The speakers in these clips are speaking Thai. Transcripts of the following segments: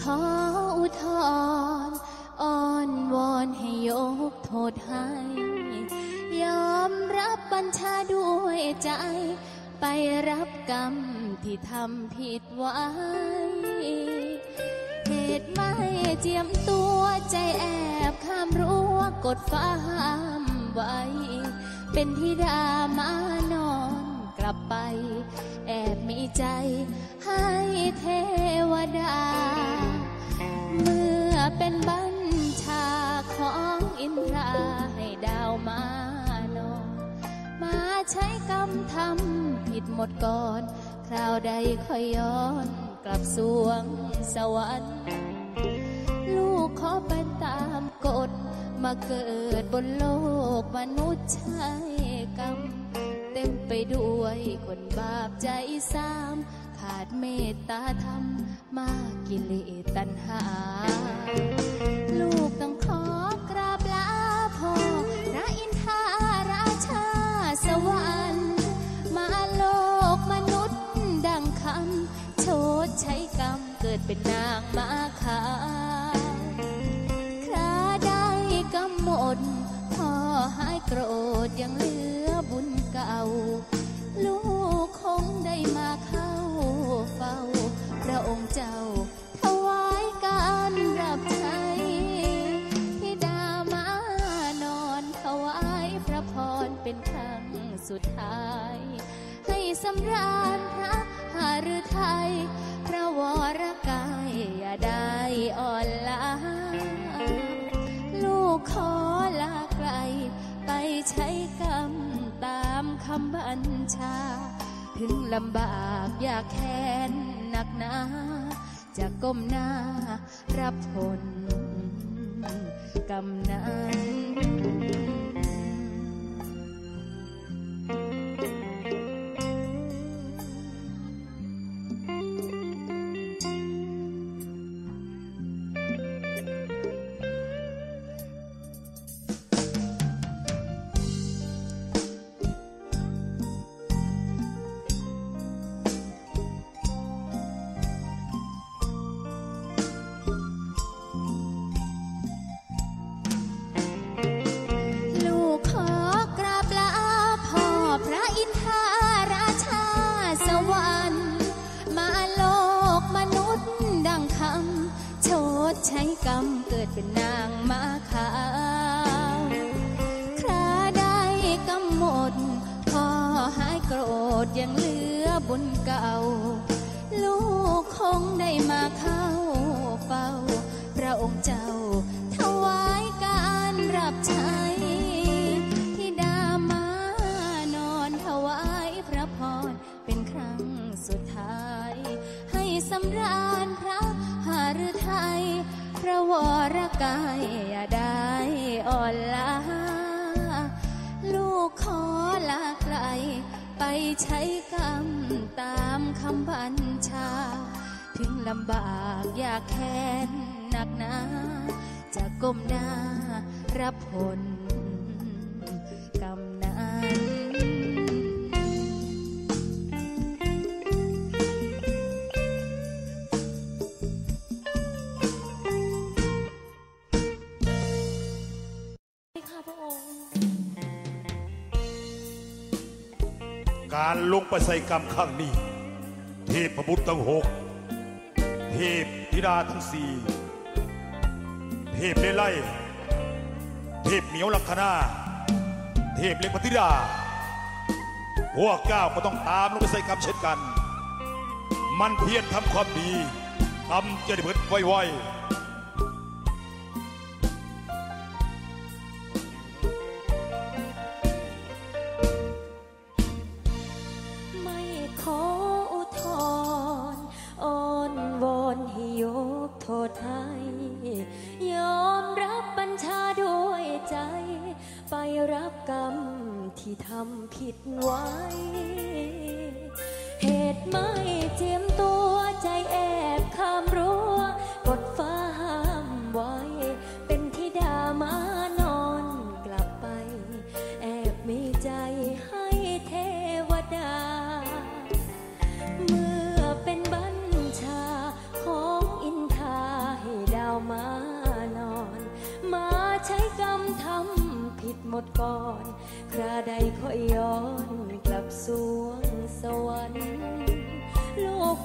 ขออุทธรณ์อ้อนวอนให้ยกโทษให้ ยอมรับบัญชาด้วยใจ ไปรับกรรมที่ทำผิดไว้ เหตุไม่เจียมตัวใจแอบข้ามรั้วกดฟ้าห้ามไว้ เป็นธิดามานอนกลับไป แอบมีใจให้เท เป็นบัญชาของอินทราให้ดาวมานอนมาใช้กรรมทำผิดหมดก่อน คราวใดค่อยย้อนกลับสวงสวรรค์ ลูกขอเป็นตามกฎ มาเกิดบนโลกมนุษย์ใช้กรรม เต็มไปด้วยคนบาปใจสามขาดเมตตาธรรม มากกิเลสตัณหา มาขาวคราได้กำหมดพ่อหายโกรธยังเหลือบุญเก่า ลูกคงได้มาเข้าเฝ้า พระองค์เจ้าถวายการรับใช้ที่ดามานอนถวายพระพรเป็นครั้งสุดท้าย ให้สำราญพระหฤทัยพระวรก่ได้อ่อนล้าลูกขอลาไกล ไปใช้กรรมตามคำบัญชา ถึงลำบากอยากแค้นหนักหนาจะก้มหน้ารับผลกำนั้น กรรมเกิดเป็นนางมาขาวคราได้กำหมดพ่อหายโกรธยังเหลือบุญเก่า ลูกคงได้มาเข้าเฝ้า พระองค์เจ้าถวายการรับใช้ กายอย่าได้อ่อนล้าลูกขอลาไกล ไปใช้กรรมตามคำบัญชา ถึงลำบากอยากแค้นหนักหนาจะก้มหน้ารับผล การลงไปใส่กรรมข้างนี้ เทพบุตรทั้งหก เทพธิดาทั้งสี่เทพเลไลเทพเหมียวลักษณาเทพเล็กปฏิดา พวกเจ้าก็ต้องตามลงไปใส่กรรมเช่นกัน มันเพียรทำความดีกรรมจะได้เบิดไวๆ ไว้ เหตุไม่เจียมตัว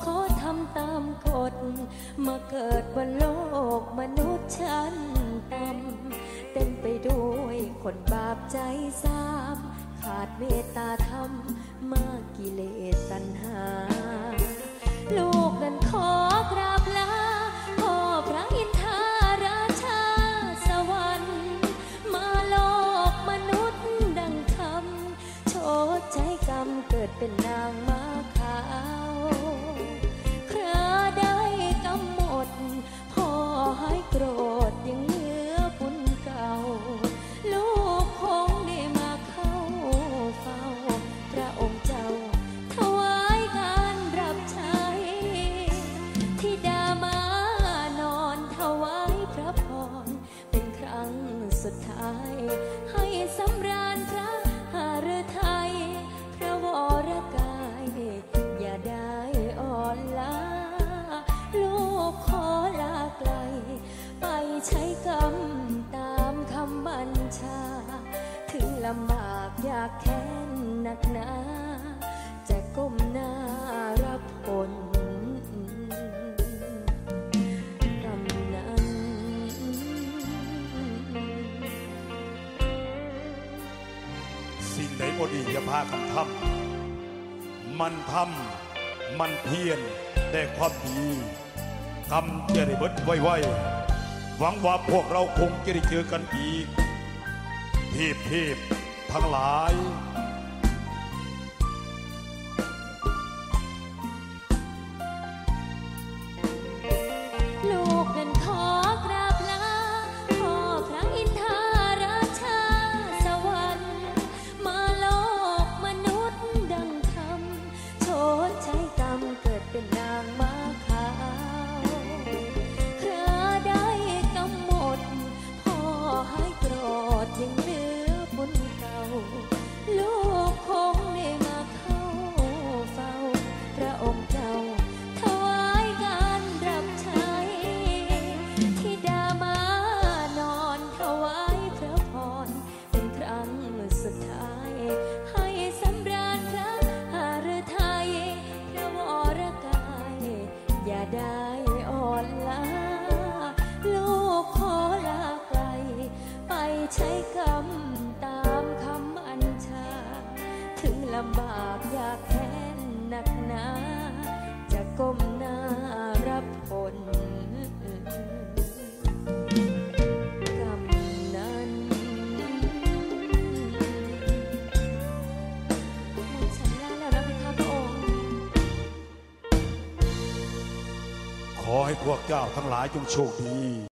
ขอทำตามกฎ มาเกิดบนโลกมนุษย์ชั้นต่ำเต็มไปด้วยคนบาปใจซ้ำขาดเมตตาธรรมมากกิเลสากแค้นหนักหนา จะก้มหน้ารับผลกรรมนั้น สิ่งใดบดีอย่าพาคำทำมันทำมันเพียนแต่ความดีกรรมจะได้บดไว้หวังว่าพวกเราคงจะได้เจอกันอีกเพียบ 常来。 เจ้าทั้งหลายจงโชคดี